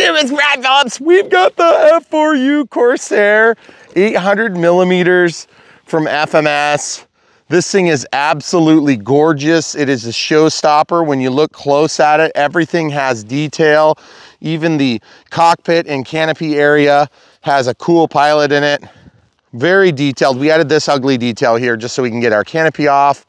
It's Brian Phillips. We've got the F4U Corsair 800 millimeters from FMS. This thing is absolutely gorgeous. It is a showstopper. When you look close at it, everything has detail. Even the cockpit and canopy area has a cool pilot in it. Very detailed. We added this ugly detail here just so we can get our canopy off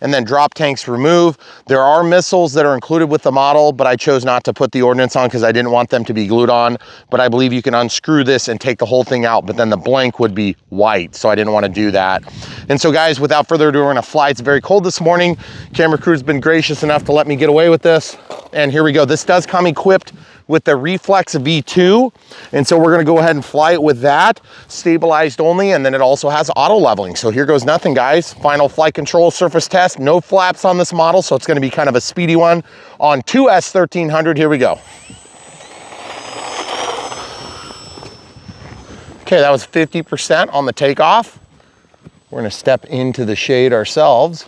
and then drop tanks remove. There are missiles that are included with the model, but I chose not to put the ordnance on because I didn't want them to be glued on. But I believe you can unscrew this and take the whole thing out, but then the blank would be white. So I didn't want to do that. And so guys, without further ado, we're gonna fly. It's very cold this morning. Camera crew's been gracious enough to let me get away with this. And here we go. This does come equipped with the Reflex V2. And so we're gonna go ahead and fly it with that, stabilized only, and then it also has auto leveling. So here goes nothing, guys. Final flight control surface test, no flaps on this model, so it's gonna be kind of a speedy one. On 2S1300, here we go. Okay, that was 50% on the takeoff. We're gonna step into the shade ourselves.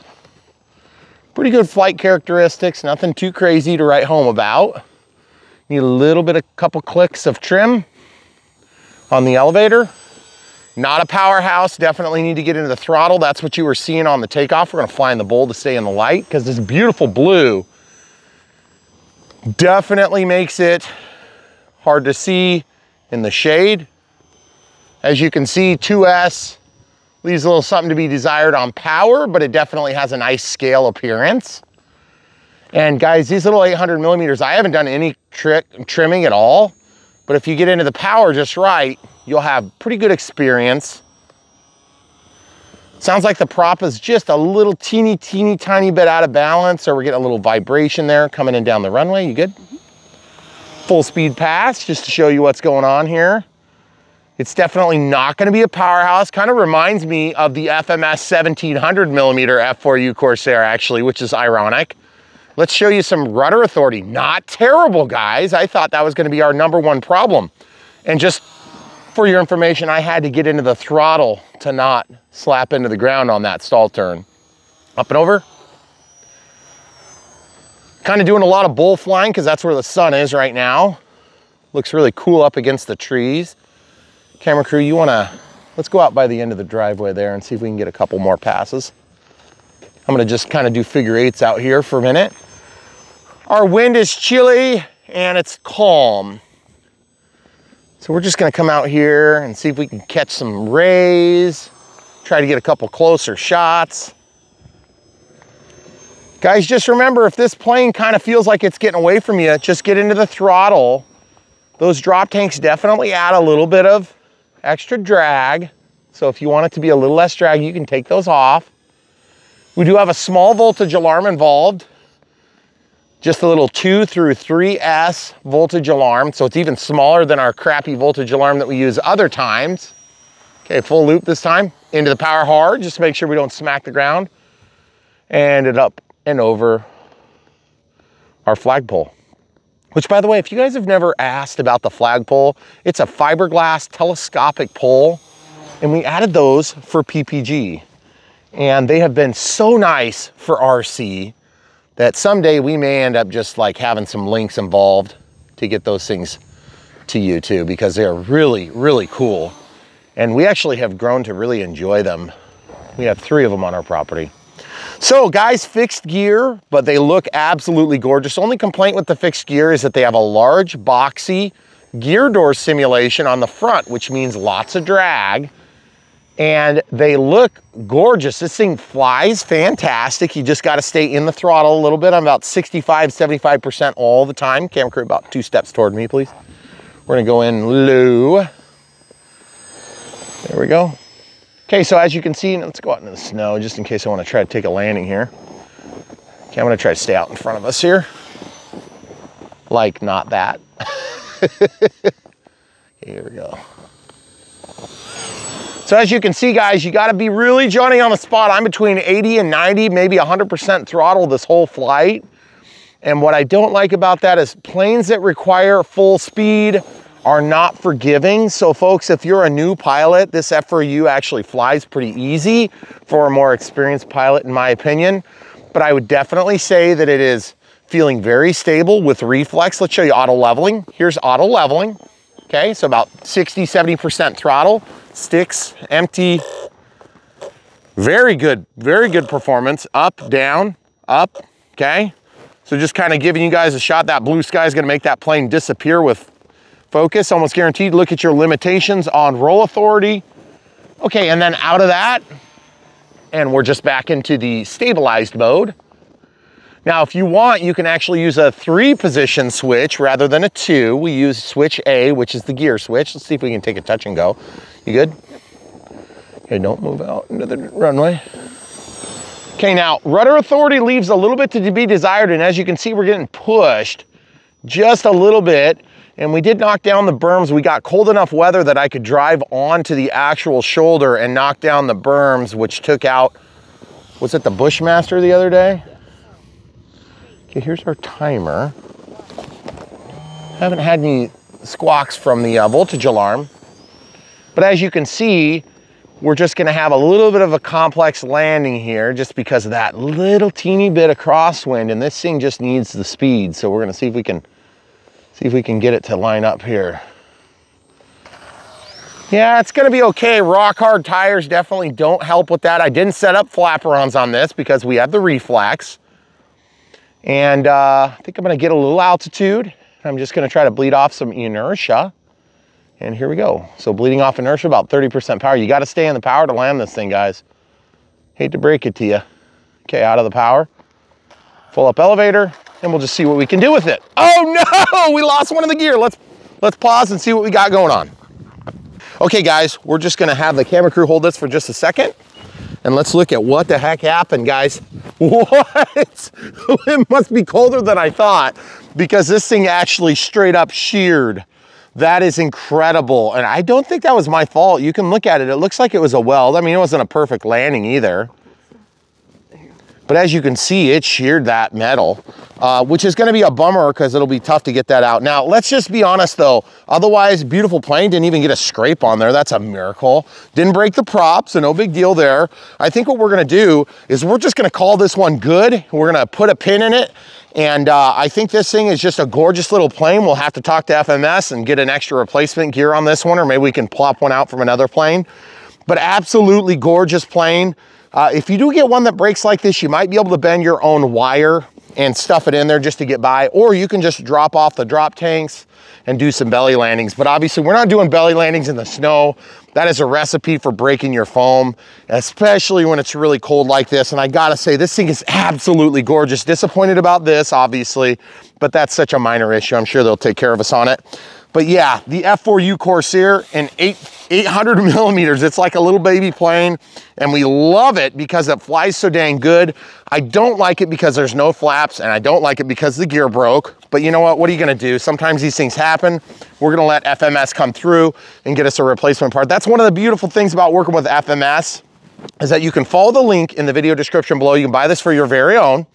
Pretty good flight characteristics, nothing too crazy to write home about. Need a little bit, a couple clicks of trim on the elevator. Not a powerhouse, definitely need to get into the throttle. That's what you were seeing on the takeoff. We're gonna fly in the bowl to stay in the light because this beautiful blue definitely makes it hard to see in the shade. As you can see, 2S leaves a little something to be desired on power, but it definitely has a nice scale appearance. And guys, these little 800 millimeters, I haven't done any trick trimming at all, but if you get into the power just right, you'll have pretty good experience. Sounds like the prop is just a little teeny, teeny, tiny bit out of balance, or we're getting a little vibration there coming in down the runway. You good? Mm-hmm. Full speed pass, just to show you what's going on here. It's definitely not gonna be a powerhouse. Kind of reminds me of the FMS 1700 millimeter F4U Corsair actually, which is ironic. Let's show you some rudder authority. Not terrible, guys. I thought that was gonna be our number one problem. And just for your information, I had to get into the throttle to not slap into the ground on that stall turn. Up and over. Kind of doing a lot of bull flying because that's where the sun is right now. Looks really cool up against the trees. Camera crew, you wanna, let's go out by the end of the driveway there and see if we can get a couple more passes. I'm gonna just kind of do figure eights out here for a minute. Our wind is chilly and it's calm. So we're just gonna come out here and see if we can catch some rays, try to get a couple closer shots. Guys, just remember if this plane kind of feels like it's getting away from you, just get into the throttle. Those drop tanks definitely add a little bit of extra drag. So if you want it to be a little less drag, you can take those off. We do have a small voltage alarm involved. Just a little two through 3S voltage alarm. So it's even smaller than our crappy voltage alarm that we use other times. Okay, full loop this time. Into the power hard, just to make sure we don't smack the ground. And it up and over our flagpole. Which by the way, if you guys have never asked about the flagpole, it's a fiberglass telescopic pole. And we added those for PPG and they have been so nice for RC that someday we may end up just like having some links involved to get those things to you too because they're really really cool. And we actually have grown to really enjoy them. We have three of them on our property. So guys fixed gear but they look absolutely gorgeous. Only complaint with the fixed gear is that they have a large boxy gear door simulation on the front which means lots of drag and they look gorgeous. This thing flies fantastic. You just got to stay in the throttle a little bit. I'm about 65, 75% all the time. Camera crew about two steps toward me, please. We're gonna go in low. There we go. Okay, so as you can see, let's go out into the snow just in case I wanna try to take a landing here. Okay, I'm gonna try to stay out in front of us here. Like not that. here we go. So as you can see, guys, you gotta be really Johnny on the spot. I'm between 80 and 90, maybe 100% throttle this whole flight. And what I don't like about that is planes that require full speed are not forgiving. So folks, if you're a new pilot, this F4U actually flies pretty easy for a more experienced pilot, in my opinion. But I would definitely say that it is feeling very stable with reflex. Let's show you auto leveling. Here's auto leveling. Okay, so about 60, 70% throttle, sticks, empty. Very good, very good performance. Up, down, up, okay? So just kind of giving you guys a shot. That blue sky is gonna make that plane disappear with focus, almost guaranteed. Look at your limitations on roll authority. Okay, and then out of that, and we're just back into the stabilized mode. Now, if you want, you can actually use a three position switch rather than a two. We use switch A, which is the gear switch. Let's see if we can take a touch and go. You good? Okay, don't move out into the runway. Okay, now rudder authority leaves a little bit to be desired. And as you can see, we're getting pushed just a little bit and we did knock down the berms. We got cold enough weather that I could drive onto the actual shoulder and knock down the berms, which took out, was it the Bushmaster the other day? Okay, here's our timer. Haven't had any squawks from the uh, voltage alarm. But as you can see, we're just gonna have a little bit of a complex landing here just because of that little teeny bit of crosswind and this thing just needs the speed. So we're gonna see if we can See if we can get it to line up here. Yeah, it's gonna be okay. Rock hard tires definitely don't help with that. I didn't set up flaperons on this because we have the reflex. And uh, I think I'm gonna get a little altitude. I'm just gonna try to bleed off some inertia. And here we go. So bleeding off inertia, about 30% power. You gotta stay in the power to land this thing, guys. Hate to break it to you. Okay, out of the power. Full up elevator, and we'll just see what we can do with it. Oh no, we lost one of the gear. Let's, let's pause and see what we got going on. Okay guys, we're just gonna have the camera crew hold this for just a second and let's look at what the heck happened, guys. What? it must be colder than I thought because this thing actually straight up sheared. That is incredible. And I don't think that was my fault. You can look at it. It looks like it was a weld. I mean, it wasn't a perfect landing either. But as you can see, it sheared that metal, uh, which is gonna be a bummer because it'll be tough to get that out. Now, let's just be honest though. Otherwise, beautiful plane didn't even get a scrape on there. That's a miracle. Didn't break the prop, so no big deal there. I think what we're gonna do is we're just gonna call this one good. We're gonna put a pin in it. And uh, I think this thing is just a gorgeous little plane. We'll have to talk to FMS and get an extra replacement gear on this one, or maybe we can plop one out from another plane. But absolutely gorgeous plane. Uh, if you do get one that breaks like this, you might be able to bend your own wire and stuff it in there just to get by, or you can just drop off the drop tanks and do some belly landings. But obviously we're not doing belly landings in the snow. That is a recipe for breaking your foam, especially when it's really cold like this. And I gotta say, this thing is absolutely gorgeous. Disappointed about this, obviously, but that's such a minor issue. I'm sure they'll take care of us on it. But yeah, the F4U Corsair in eight, 800 millimeters. It's like a little baby plane and we love it because it flies so dang good. I don't like it because there's no flaps and I don't like it because the gear broke. But you know what, what are you gonna do? Sometimes these things happen. We're gonna let FMS come through and get us a replacement part. That's one of the beautiful things about working with FMS is that you can follow the link in the video description below. You can buy this for your very own.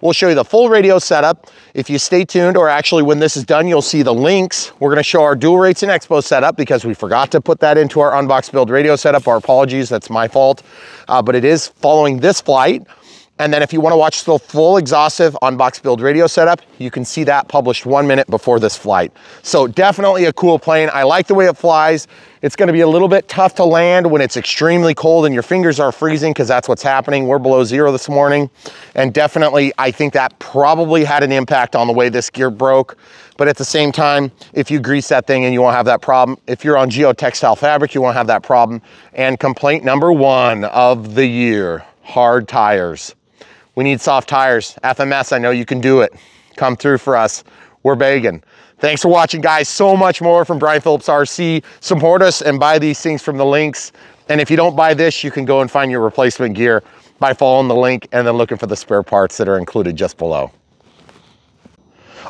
We'll show you the full radio setup. If you stay tuned, or actually when this is done, you'll see the links. We're gonna show our dual rates and expo setup because we forgot to put that into our unbox build radio setup. Our apologies, that's my fault. Uh, but it is following this flight. And then if you wanna watch the full exhaustive unbox build radio setup, you can see that published one minute before this flight. So definitely a cool plane. I like the way it flies. It's gonna be a little bit tough to land when it's extremely cold and your fingers are freezing because that's what's happening. We're below zero this morning. And definitely, I think that probably had an impact on the way this gear broke. But at the same time, if you grease that thing and you won't have that problem, if you're on geotextile fabric, you won't have that problem. And complaint number one of the year, hard tires. We need soft tires. FMS, I know you can do it. Come through for us. We're begging. Thanks for watching, guys. So much more from Brian Phillips RC. Support us and buy these things from the links. And if you don't buy this, you can go and find your replacement gear by following the link and then looking for the spare parts that are included just below.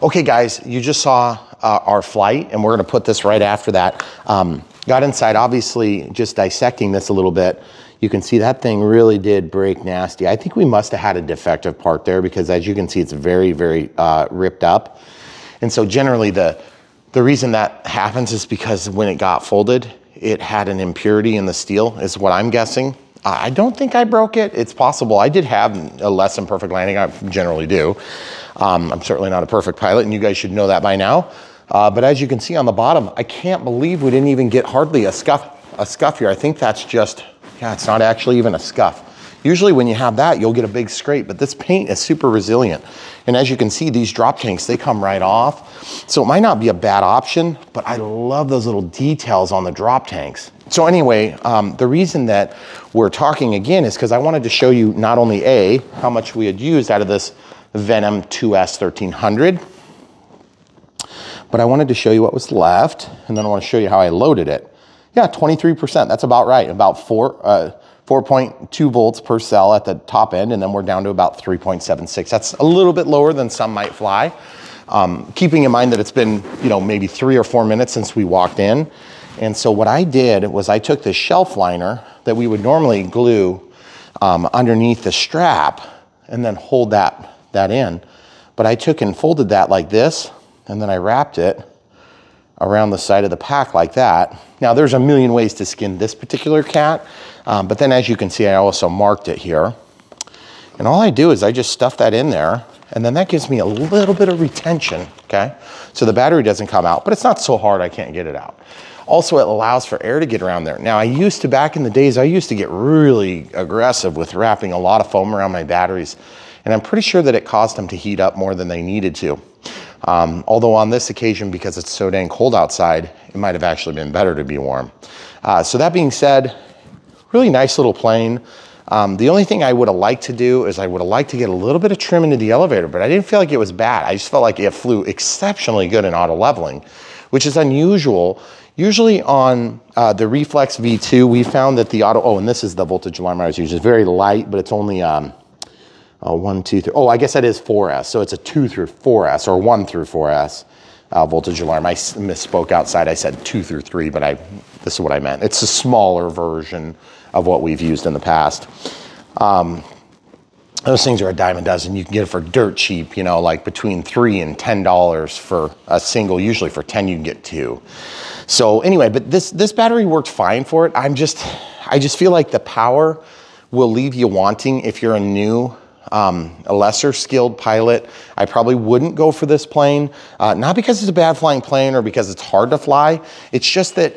Okay, guys, you just saw uh, our flight, and we're gonna put this right after that. Um, got inside, obviously, just dissecting this a little bit you can see that thing really did break nasty. I think we must have had a defective part there because as you can see, it's very, very uh, ripped up. And so generally the, the reason that happens is because when it got folded, it had an impurity in the steel is what I'm guessing. I don't think I broke it. It's possible. I did have a less than perfect landing. I generally do. Um, I'm certainly not a perfect pilot, and you guys should know that by now. Uh, but as you can see on the bottom, I can't believe we didn't even get hardly a scuff, a scuff here. I think that's just, yeah, it's not actually even a scuff. Usually when you have that, you'll get a big scrape, but this paint is super resilient. And as you can see, these drop tanks, they come right off. So it might not be a bad option, but I love those little details on the drop tanks. So anyway, um, the reason that we're talking again is because I wanted to show you not only A, how much we had used out of this Venom 2S 1300, but I wanted to show you what was left, and then I want to show you how I loaded it. Yeah, 23%, that's about right, about four, uh, 4.2 volts per cell at the top end, and then we're down to about 3.76. That's a little bit lower than some might fly. Um, keeping in mind that it's been, you know, maybe three or four minutes since we walked in. And so what I did was I took the shelf liner that we would normally glue um, underneath the strap and then hold that, that in. But I took and folded that like this, and then I wrapped it around the side of the pack like that. Now there's a million ways to skin this particular cat, um, but then as you can see, I also marked it here. And all I do is I just stuff that in there and then that gives me a little bit of retention, okay? So the battery doesn't come out, but it's not so hard I can't get it out. Also, it allows for air to get around there. Now, I used to, back in the days, I used to get really aggressive with wrapping a lot of foam around my batteries, and I'm pretty sure that it caused them to heat up more than they needed to. Um, although on this occasion, because it's so dang cold outside, it might have actually been better to be warm. Uh, so that being said, really nice little plane. Um, the only thing I would have liked to do is I would have liked to get a little bit of trim into the elevator, but I didn't feel like it was bad. I just felt like it flew exceptionally good in auto leveling, which is unusual. Usually on uh, the Reflex V2, we found that the auto, oh, and this is the voltage alarm I was using, it's very light, but it's only um, uh, one, two, three. Oh, I guess that is 4S. So it's a 2 through 4S or 1 through 4S uh, voltage alarm. I misspoke outside. I said 2 through 3, but I this is what I meant. It's a smaller version of what we've used in the past. Um, those things are a dime a dozen. You can get it for dirt cheap, you know, like between three and ten dollars for a single. Usually for ten, you can get two. So anyway, but this this battery worked fine for it. I'm just, I just feel like the power will leave you wanting if you're a new um, a lesser skilled pilot, I probably wouldn't go for this plane. Uh, not because it's a bad flying plane or because it's hard to fly. It's just that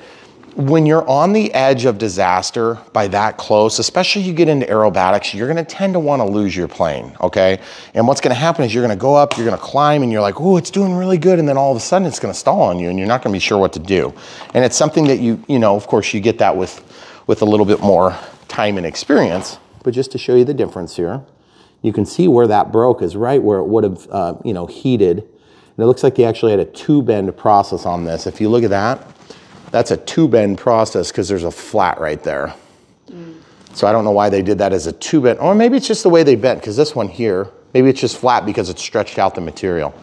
when you're on the edge of disaster by that close, especially you get into aerobatics, you're gonna tend to wanna lose your plane, okay? And what's gonna happen is you're gonna go up, you're gonna climb, and you're like, oh, it's doing really good, and then all of a sudden it's gonna stall on you, and you're not gonna be sure what to do. And it's something that you, you know, of course, you get that with, with a little bit more time and experience, but just to show you the difference here, you can see where that broke is right where it would have, uh, you know, heated. And it looks like they actually had a two bend process on this. If you look at that, that's a two bend process because there's a flat right there. Mm. So I don't know why they did that as a two bend, or maybe it's just the way they bent because this one here, maybe it's just flat because it's stretched out the material.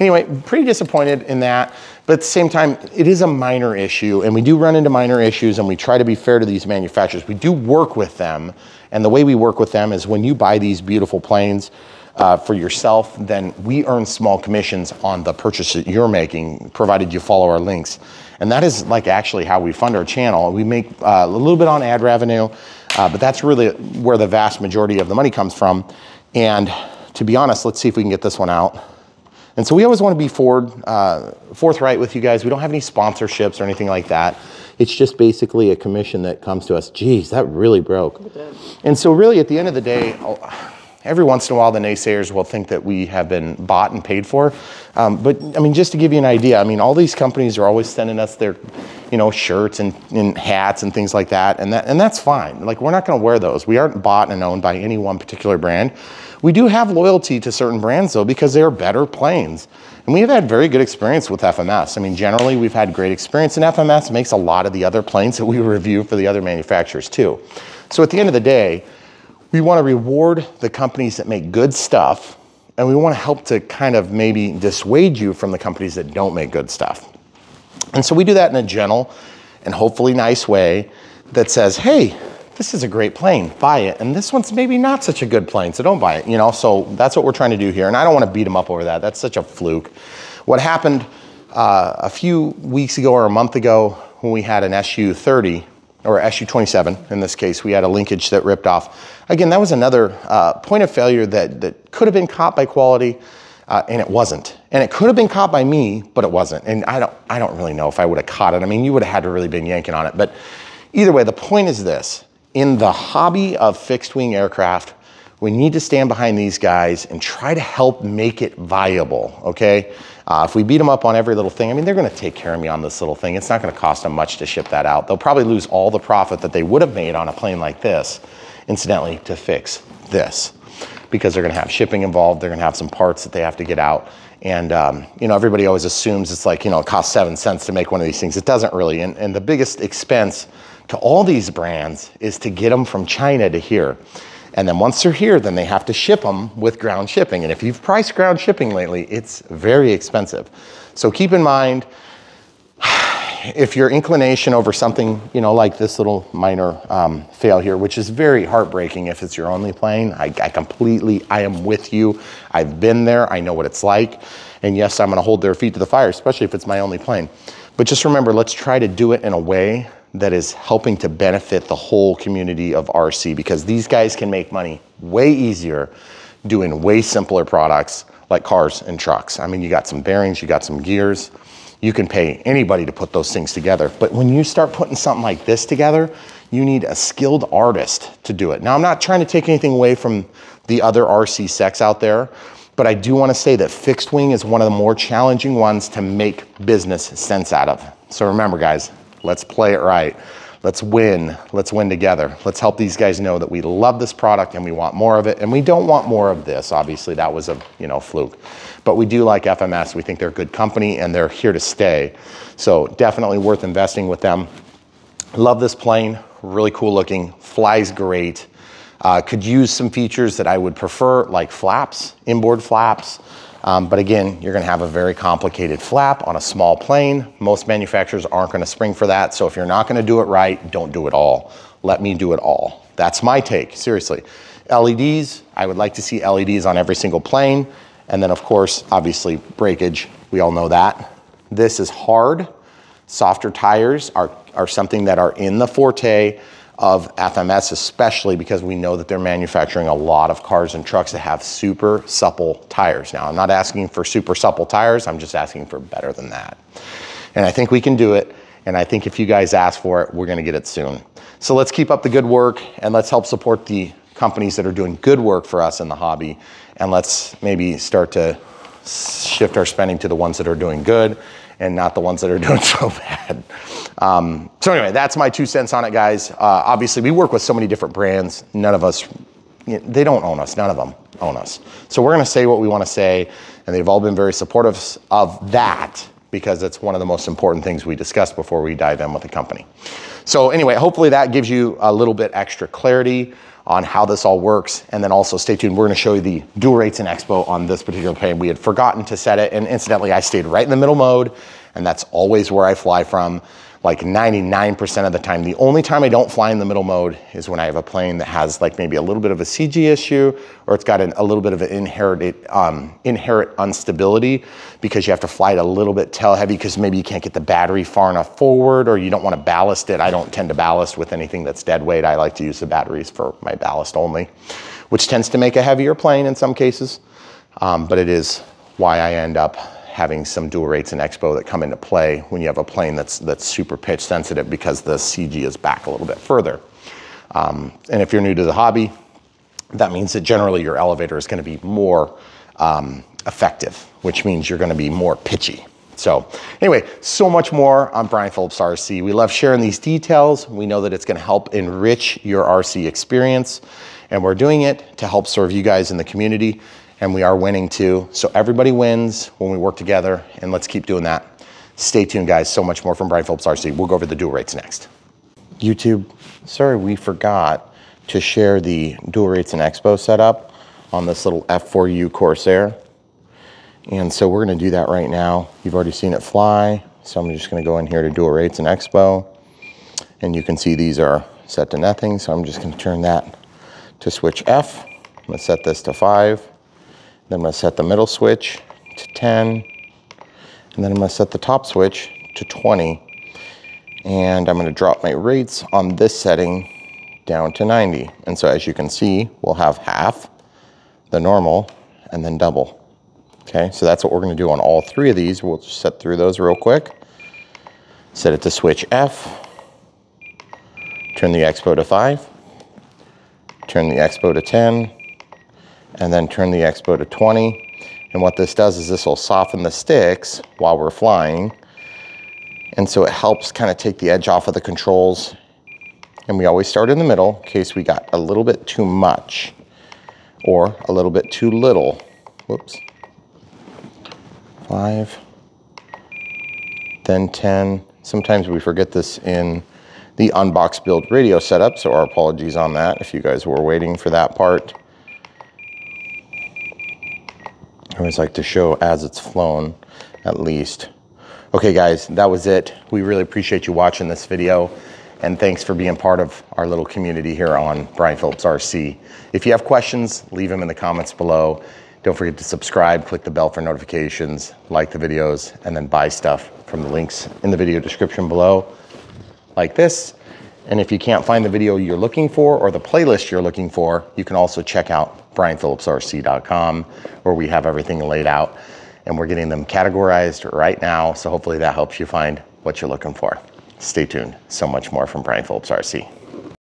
Anyway, pretty disappointed in that. But at the same time, it is a minor issue and we do run into minor issues and we try to be fair to these manufacturers. We do work with them and the way we work with them is when you buy these beautiful planes uh, for yourself, then we earn small commissions on the purchase that you're making, provided you follow our links. And that is like actually how we fund our channel. We make uh, a little bit on ad revenue, uh, but that's really where the vast majority of the money comes from. And to be honest, let's see if we can get this one out. And so we always want to be forward, uh, forthright with you guys. We don't have any sponsorships or anything like that. It's just basically a commission that comes to us. Geez, that really broke. And so really at the end of the day, every once in a while the naysayers will think that we have been bought and paid for. Um, but I mean, just to give you an idea, I mean, all these companies are always sending us their, you know, shirts and, and hats and things like that. And that, and that's fine. Like we're not going to wear those. We aren't bought and owned by any one particular brand. We do have loyalty to certain brands though, because they're better planes. And we've had very good experience with FMS. I mean, generally we've had great experience and FMS makes a lot of the other planes that we review for the other manufacturers too. So at the end of the day, we want to reward the companies that make good stuff and we want to help to kind of maybe dissuade you from the companies that don't make good stuff. And so we do that in a gentle and hopefully nice way that says, hey, this is a great plane, buy it. And this one's maybe not such a good plane, so don't buy it, you know? So that's what we're trying to do here. And I don't want to beat them up over that. That's such a fluke. What happened uh, a few weeks ago or a month ago when we had an SU-30, or SU-27 in this case, we had a linkage that ripped off. Again, that was another uh, point of failure that, that could have been caught by quality. uh, and it wasn't. And it could have been caught by me, but it wasn't. And I don't, I don't really know if I would have caught it. I mean, you would have had to really been yanking on it. But either way, the point is this. In the hobby of fixed wing aircraft, we need to stand behind these guys and try to help make it viable, okay? Uh, if we beat them up on every little thing, I mean, they're gonna take care of me on this little thing. It's not gonna cost them much to ship that out. They'll probably lose all the profit that they would have made on a plane like this, incidentally, to fix this. Because they're gonna have shipping involved, they're gonna have some parts that they have to get out. And, um, you know, everybody always assumes it's like, you know, it costs seven cents to make one of these things. It doesn't really. And, and the biggest expense to all these brands is to get them from China to here. And then once they're here, then they have to ship them with ground shipping. And if you've priced ground shipping lately, it's very expensive. So keep in mind, if your inclination over something, you know, like this little minor um, fail here, which is very heartbreaking if it's your only plane, I, I completely, I am with you. I've been there. I know what it's like. And yes, I'm going to hold their feet to the fire, especially if it's my only plane. But just remember, let's try to do it in a way that is helping to benefit the whole community of RC because these guys can make money way easier doing way simpler products like cars and trucks. I mean, you got some bearings, you got some gears. You can pay anybody to put those things together. But when you start putting something like this together, you need a skilled artist to do it. Now, I'm not trying to take anything away from the other RC sets out there, but I do want to say that fixed wing is one of the more challenging ones to make business sense out of. So remember, guys, Let's play it right. Let's win. Let's win together. Let's help these guys know that we love this product and we want more of it. And we don't want more of this. Obviously, that was a you know fluke. But we do like FMS. We think they're a good company and they're here to stay. So definitely worth investing with them. Love this plane. Really cool looking. Flies great. Uh, could use some features that I would prefer, like flaps, inboard flaps. Um, but again, you're gonna have a very complicated flap on a small plane. Most manufacturers aren't gonna spring for that. So if you're not gonna do it right, don't do it all. Let me do it all. That's my take, seriously. LEDs, I would like to see LEDs on every single plane. And then of course, obviously breakage, we all know that. This is hard. Softer tires are, are something that are in the forte of FMS, especially because we know that they're manufacturing a lot of cars and trucks that have super supple tires. Now, I'm not asking for super supple tires, I'm just asking for better than that. And I think we can do it. And I think if you guys ask for it, we're gonna get it soon. So let's keep up the good work and let's help support the companies that are doing good work for us in the hobby. And let's maybe start to shift our spending to the ones that are doing good and not the ones that are doing so bad. Um, so anyway, that's my two cents on it, guys. Uh, obviously, we work with so many different brands. None of us, they don't own us. None of them own us. So we're going to say what we want to say, and they've all been very supportive of that because it's one of the most important things we discuss before we dive in with a company. So anyway, hopefully that gives you a little bit extra clarity on how this all works. And then also stay tuned. We're gonna show you the dual rates in Expo on this particular plane. We had forgotten to set it. And incidentally, I stayed right in the middle mode and that's always where I fly from like 99% of the time. The only time I don't fly in the middle mode is when I have a plane that has like maybe a little bit of a CG issue or it's got an, a little bit of an inherited, um, inherent instability because you have to fly it a little bit tail heavy because maybe you can't get the battery far enough forward or you don't want to ballast it. I don't tend to ballast with anything that's dead weight. I like to use the batteries for my ballast only, which tends to make a heavier plane in some cases. Um, but it is why I end up having some dual rates and Expo that come into play when you have a plane that's, that's super pitch sensitive because the CG is back a little bit further. Um, and if you're new to the hobby, that means that generally your elevator is gonna be more um, effective, which means you're gonna be more pitchy. So anyway, so much more on Brian Phillips RC. We love sharing these details. We know that it's gonna help enrich your RC experience and we're doing it to help serve you guys in the community and we are winning too. So everybody wins when we work together, and let's keep doing that. Stay tuned, guys. So much more from Brian Phillips RC. We'll go over the dual rates next. YouTube, sorry we forgot to share the dual rates and expo setup on this little F4U Corsair. And so we're gonna do that right now. You've already seen it fly. So I'm just gonna go in here to dual rates and expo. And you can see these are set to nothing. So I'm just gonna turn that to switch F. I'm gonna set this to five. Then I'm gonna set the middle switch to 10, and then I'm gonna set the top switch to 20. And I'm gonna drop my rates on this setting down to 90. And so as you can see, we'll have half, the normal, and then double. Okay, so that's what we're gonna do on all three of these. We'll just set through those real quick. Set it to switch F. Turn the Expo to five. Turn the Expo to 10. And then turn the Expo to 20. And what this does is this will soften the sticks while we're flying. And so it helps kind of take the edge off of the controls. And we always start in the middle in case we got a little bit too much or a little bit too little. Whoops. Five, then 10. Sometimes we forget this in the unbox build radio setup, so our apologies on that if you guys were waiting for that part. I always like to show as it's flown, at least. Okay guys, that was it. We really appreciate you watching this video and thanks for being part of our little community here on Brian Phillips RC. If you have questions, leave them in the comments below. Don't forget to subscribe, click the bell for notifications, like the videos, and then buy stuff from the links in the video description below, like this. And if you can't find the video you're looking for or the playlist you're looking for, you can also check out brianphillipsrc.com where we have everything laid out and we're getting them categorized right now. So hopefully that helps you find what you're looking for. Stay tuned. So much more from Brian Phillips RC.